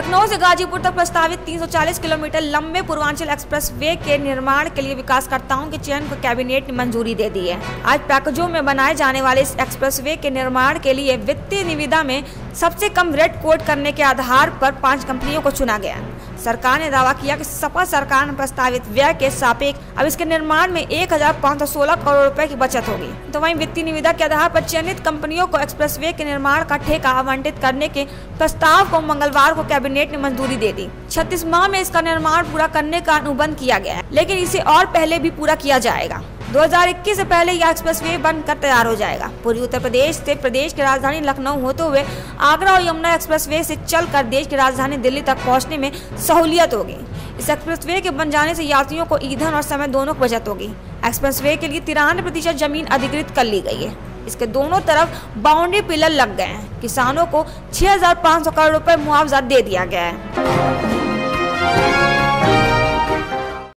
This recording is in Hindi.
लखनऊ से गाजीपुर तक प्रस्तावित 340 किलोमीटर लंबे पूर्वांचल एक्सप्रेस वे के निर्माण के लिए विकासकर्ताओं के चयन को कैबिनेट ने मंजूरी दे दी है। आज पैकेजों में बनाए जाने वाले इस एक्सप्रेस वे के निर्माण के लिए वित्तीय निविदा में सबसे कम रेट कोड करने के आधार पर पाँच कंपनियों को चुना गया। सरकार ने दावा किया कि सपा सरकार ने प्रस्तावित व्यय के सापेक्ष अब इसके निर्माण में एक हज़ार पाँच सौ सोलह करोड़ रुपए की बचत होगी। तो वहीं वित्तीय निविदा के आधार पर चयनित कंपनियों को एक्सप्रेसवे के निर्माण का ठेका आवंटित करने के प्रस्ताव को मंगलवार को कैबिनेट ने मंजूरी दे दी। छत्तीस माह में इसका निर्माण पूरा करने का अनुबंध किया गया है, लेकिन इसे और पहले भी पूरा किया जाएगा। 2021 से पहले यह एक्सप्रेसवे बनकर तैयार हो जाएगा। पूर्वी उत्तर प्रदेश से प्रदेश की राजधानी लखनऊ होते हुए आगरा और यमुना एक्सप्रेसवे से चलकर देश की राजधानी दिल्ली तक पहुँचने में सहूलियत होगी। इस एक्सप्रेस वे के बन जाने से यात्रियों को ईंधन और समय दोनों की बचत होगी। एक्सप्रेस वे के लिए तिरानवे प्रतिशत ज़मीन अधिकृत कर ली गई है। इसके दोनों तरफ़ बाउंड्री पिलर लग गए हैं। किसानों को 6,500 करोड़ रुपए मुआवजा दे दिया गया है।